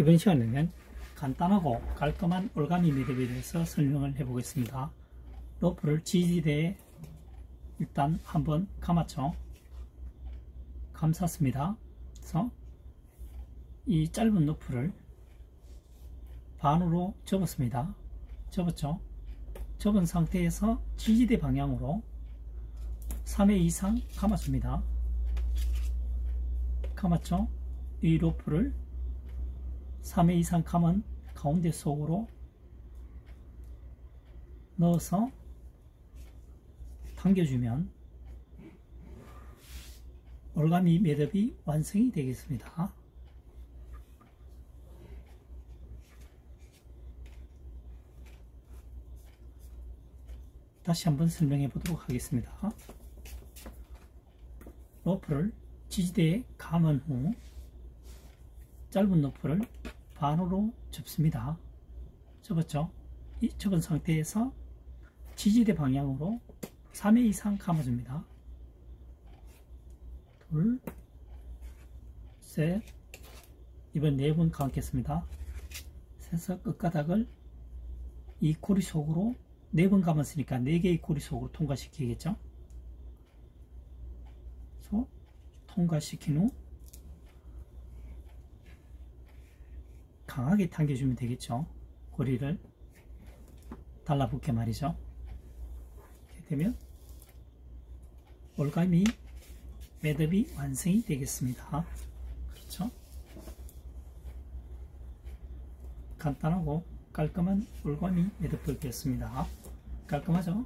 이번 시간에는 간단하고 깔끔한 올가미 매듭에 대해서 설명을 해보겠습니다. 로프를 지지대에 일단 한번 감았죠. 감쌌습니다. 그래서 이 짧은 로프를 반으로 접었습니다. 접었죠. 접은 상태에서 지지대 방향으로 3회 이상 감았습니다. 감았죠? 이 로프를 3회 이상 감은 가운데 속으로 넣어서 당겨주면 올가미 매듭이 완성이 되겠습니다. 다시 한번 설명해 보도록 하겠습니다. 로프를 지지대에 감은 후 짧은 로프를 반으로 접습니다. 접었죠? 이 접은 상태에서 지지대 방향으로 3회 이상 감아줍니다. 둘, 셋, 이번 네 번 감겠습니다. 세서 끝가닥을 이 고리 속으로 네 번 감았으니까 네 개의 고리 속으로 통과시키겠죠? 그래서 통과시킨 후 강하게 당겨주면 되겠죠. 고리를 달라붙게 말이죠. 이렇게 되면 올가미 매듭이 완성이 되겠습니다. 그렇죠? 간단하고 깔끔한 올가미 매듭 볼 되었습니다. 깔끔하죠?